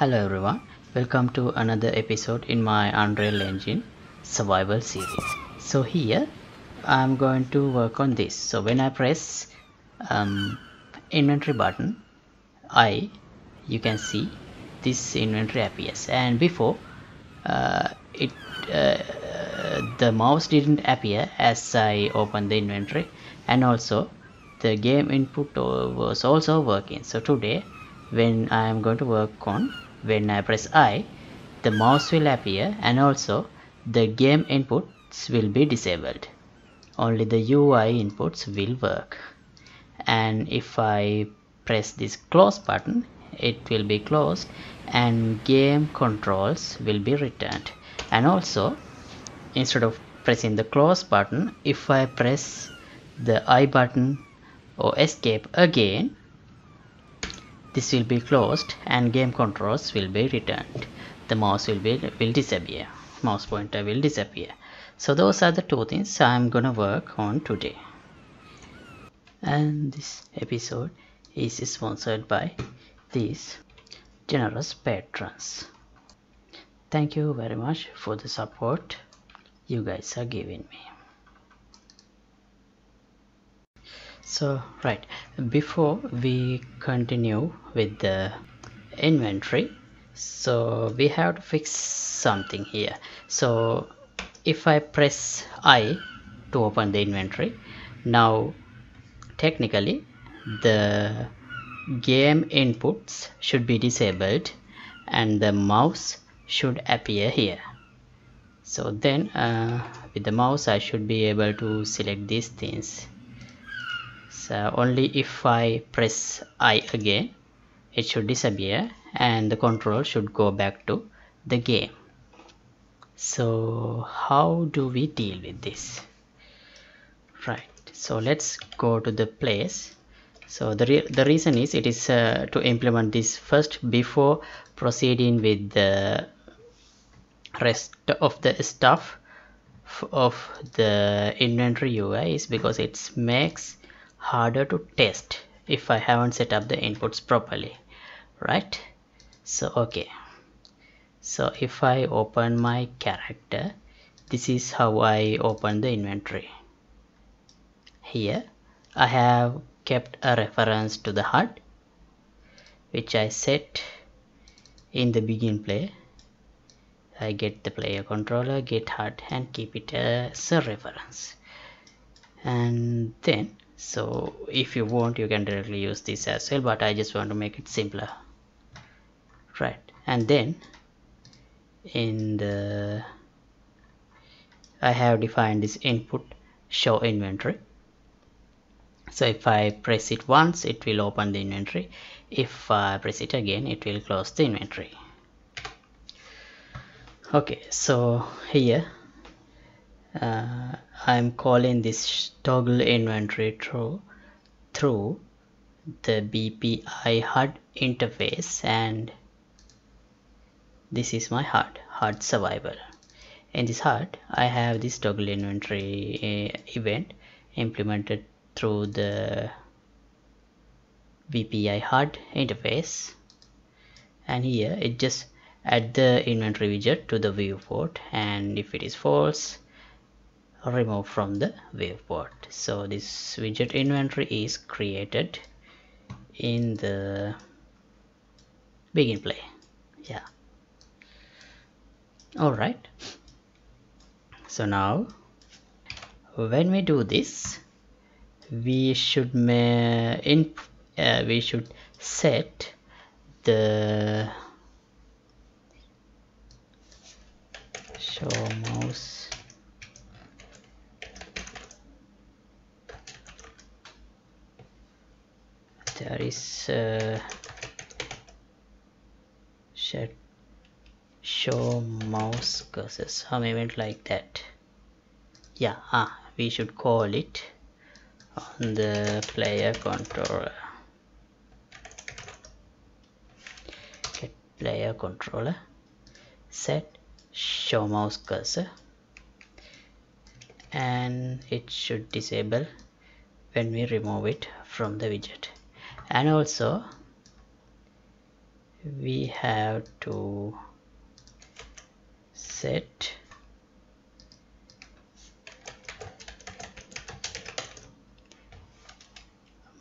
Hello everyone, welcome to another episode in my Unreal Engine survival series. So here I'm going to work on this. So when I press um, inventory button, I you can see this inventory appears and before uh, it uh, the mouse didn't appear as I opened the inventory and also the game input was also working so today when I am going to work on when I press I the mouse will appear and also the game inputs will be disabled. Only the UI inputs will work. And if I press this close button it will be closed and game controls will be returned. And also instead of pressing the close button if I press the I button or escape again this will be closed and game controls will be returned. The mouse will be will disappear. Mouse pointer will disappear. So those are the two things I'm gonna work on today. And this episode is sponsored by these generous patrons. Thank you very much for the support you guys are giving me so right. Before we continue with the inventory so we have to fix something here. So if I press I to open the inventory now technically the game inputs should be disabled and the mouse should appear here. So then uh, with the mouse I should be able to select these things so only if I press I again it should disappear and the control should go back to the game. So how do we deal with this? Right so let's go to the place. So the, re the reason is it is uh, to implement this first before proceeding with the rest of the stuff of the inventory UI is because it makes harder to test if I haven't set up the inputs properly right? So okay. So if I open my character this is how I open the inventory. Here I have kept a reference to the HUD which I set in the begin play. I get the player controller get HUD and keep it as a reference. And then so if you want you can directly use this as well but I just want to make it simpler. Right. And then in the I have defined this input show inventory. So if I press it once it will open the inventory. If I press it again it will close the inventory. Okay. So here uh, I'm calling this toggle inventory through through the BPI HUD interface and this is my HUD HUD survival. In this HUD I have this toggle inventory uh, event implemented through the BPI HUD interface. And here it just add the inventory widget to the viewport and if it is false remove from the viewport so this widget inventory is created in the begin play. Yeah. All right so now when we do this we should in uh, we should set the show mouse there is uh, set show mouse cursor some event like that. Yeah ah we should call it on the player controller. Get player controller. Set show mouse cursor and it should disable when we remove it from the widget and also we have to set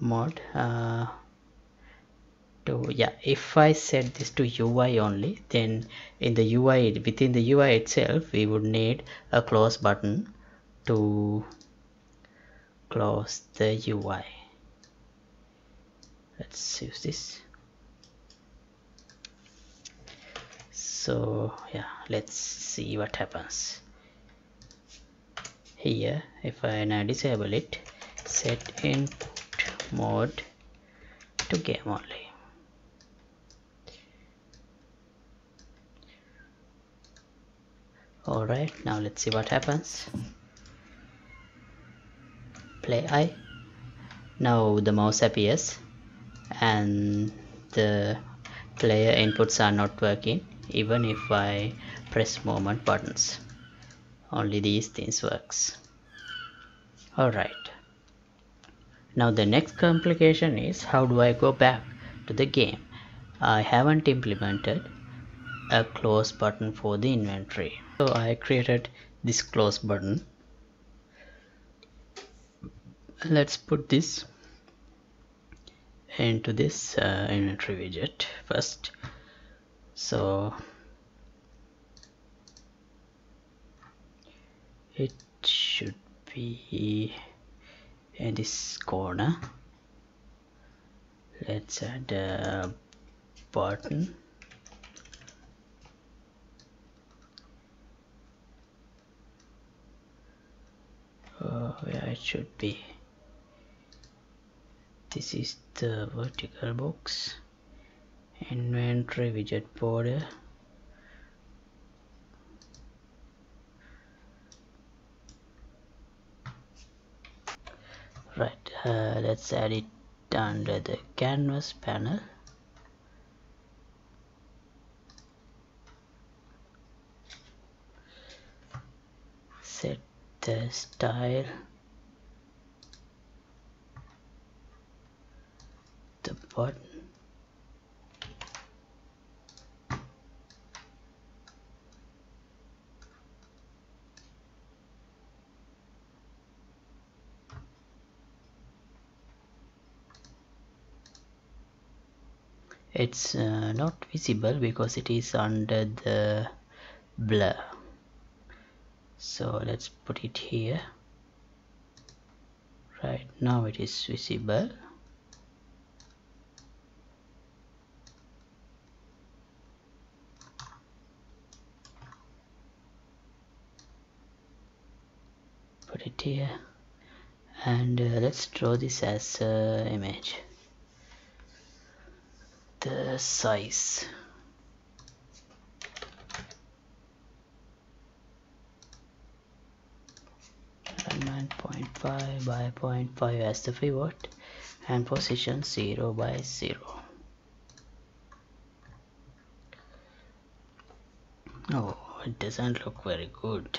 mod uh, to yeah if I set this to UI only then in the UI within the UI itself we would need a close button to close the UI let's use this. So yeah let's see what happens. Here if I now disable it set input mode to game only. Alright now let's see what happens. Play I. Now the mouse appears and the player inputs are not working even if I press movement buttons. Only these things works. Alright now the next complication is how do I go back to the game? I haven't implemented a close button for the inventory. So I created this close button. Let's put this into this uh, inventory widget first. So it should be in this corner. Let's add a button. Uh, where it should be this is the vertical box. Inventory widget border. Right uh, let's add it under the canvas panel. Set the style the it's uh, not visible because it is under the blur. So let's put it here. Right now it is visible put it here and uh, let's draw this as uh, image the size point five by point five as the pivot and position zero by zero. Oh, it doesn't look very good.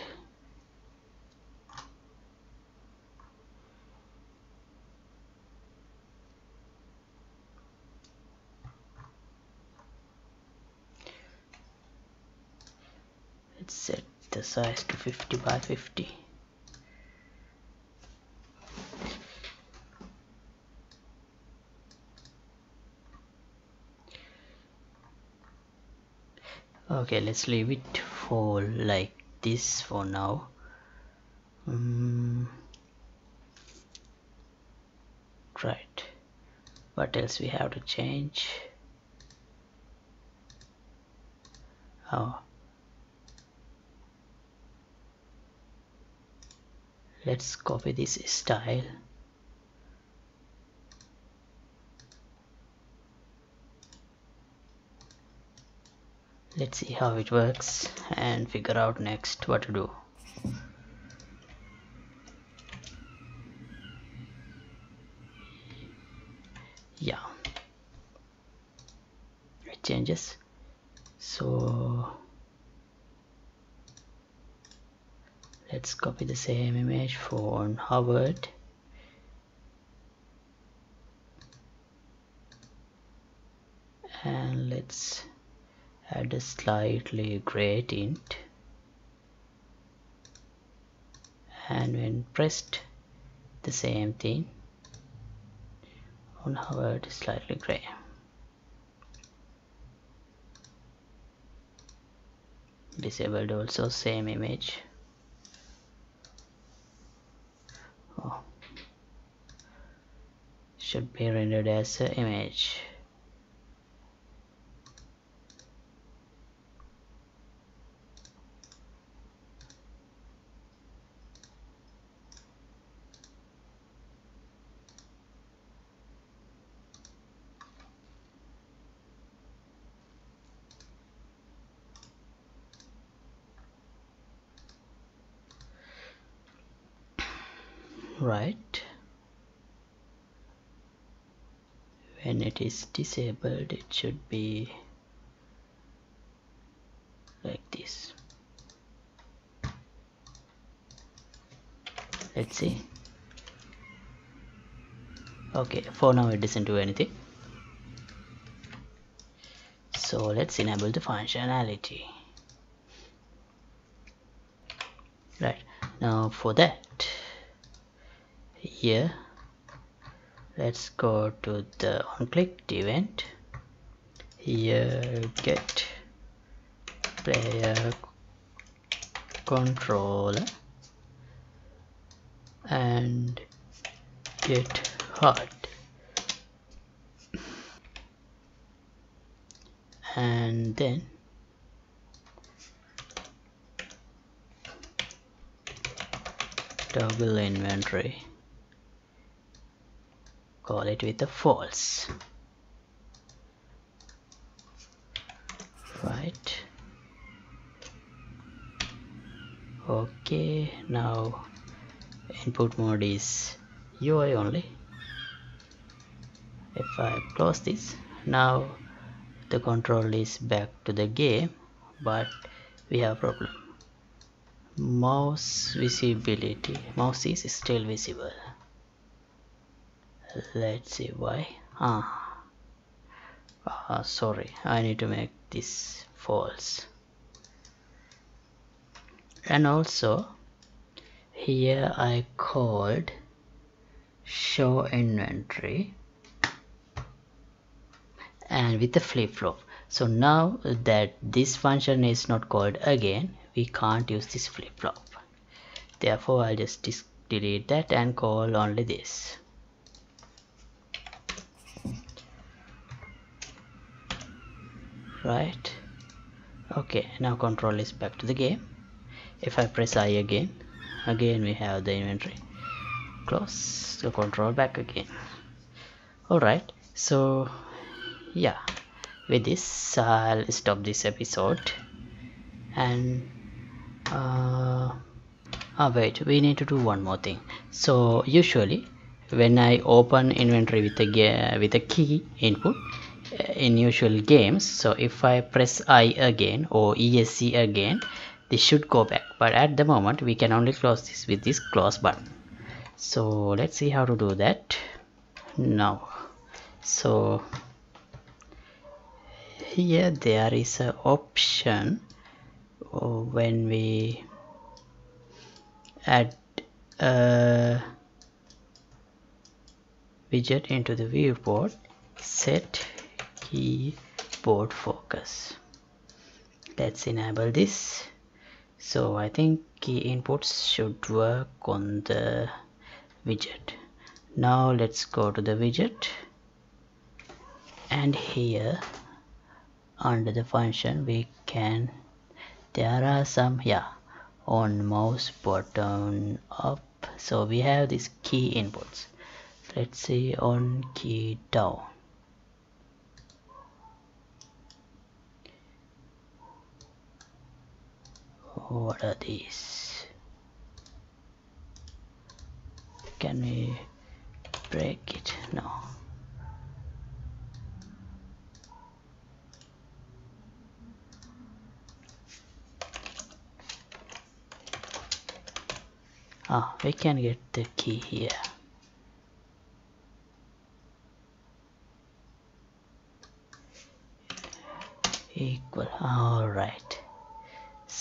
let's set the size to 50 by 50 okay let's leave it for like this for now. Um, right. What else we have to change? Oh let's copy this style. Let's see how it works and figure out next what to do. Yeah. It changes. So let's copy the same image for hovered and let's add a slightly gray tint and when pressed the same thing. On hovered slightly gray. Disabled also same image should be rendered as an image. Right when it is disabled it should be like this. Let's see. Okay for now it doesn't do anything. So let's enable the functionality. Right now for that here let's go to the on clicked event. Here get player controller and get HUD and then toggle inventory call it with a false. Right. Okay now input mode is UI only. If I close this now the control is back to the game but we have problem. Mouse visibility. Mouse is still visible let's see why? Ah. Uh, sorry. I need to make this false. And also here I called show inventory and with the flip-flop. So now that this function is not called again we can't use this flip-flop. Therefore I'll just delete that and call only this right. Okay now control is back to the game. If I press I again again we have the inventory. Close the control back again. Alright so yeah. With this I'll stop this episode. And uh, oh wait we need to do one more thing. So usually when I open inventory with a with a key input in usual games. So if I press I again or ESC again this should go back. But at the moment we can only close this with this close button. So let's see how to do that. Now so here there is an option when we add a widget into the viewport set keyboard focus. Let's enable this. So I think key inputs should work on the widget. Now let's go to the widget. And here under the function we can there are some yeah on mouse button up. So we have these key inputs. Let's see on key down what are these can we break it no ah we can get the key here. Equal. Right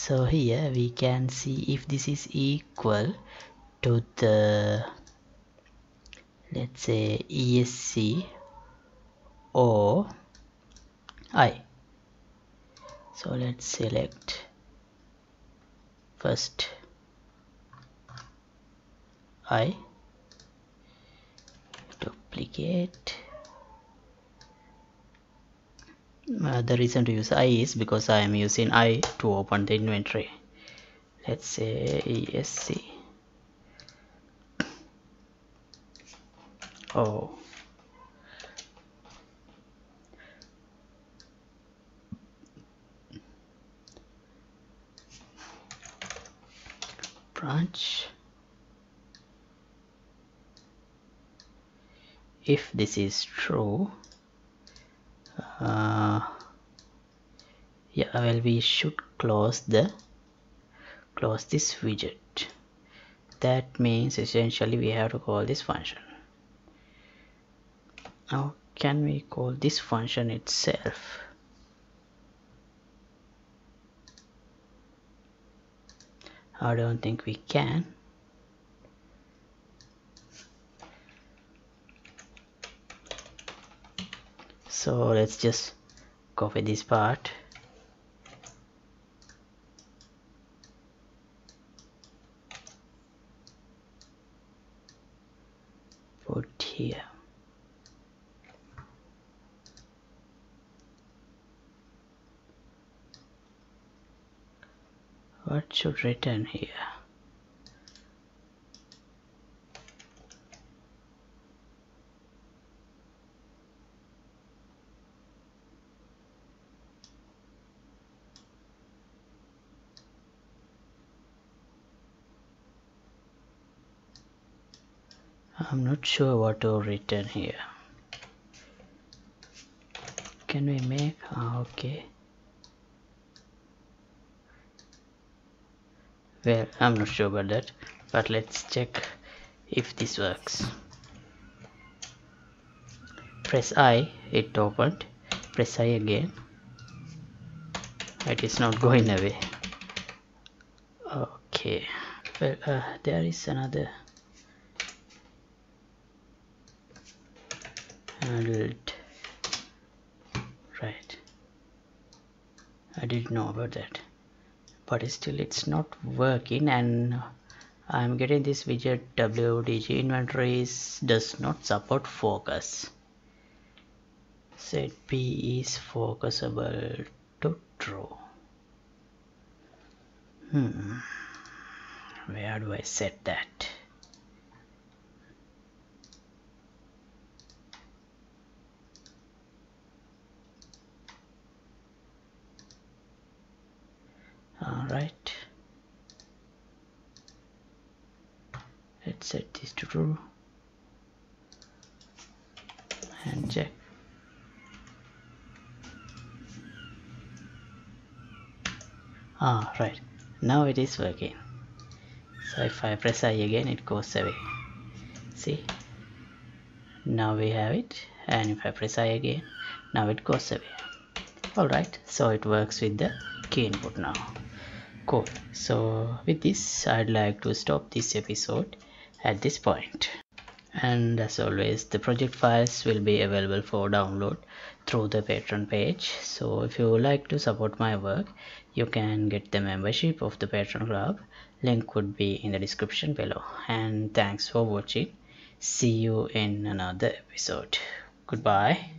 so here we can see if this is equal to the let's say esc or i. So let's select first i. Duplicate uh, the reason to use i is because i am using i to open the inventory. Let's say esc oh. Branch. If this is true uh, yeah well we should close the close this widget. That means essentially we have to call this function. Now can we call this function itself? I don't think we can so let's just copy this part. Put here. What should return here I'm not sure what to return here. Can we make ah, okay. Well I'm not sure about that but let's check if this works. Press I it opened. Press I again. It is not going away. Okay. Well uh, there is another right. I didn't know about that. But still it's not working and I'm getting this widget WDG inventories does not support focus. Set P is focusable to true. Hmm. Where do I set that all right let's set this to true and check. Ah right. Now it is working. So if I press I again it goes away. See? Now we have it. And if I press I again now it goes away. Alright so it works with the key input now. Cool. So with this i'd like to stop this episode at this point. And as always the project files will be available for download through the patreon page. So if you would like to support my work you can get the membership of the patreon club. Link would be in the description below. And thanks for watching. See you in another episode. Goodbye